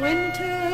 winter.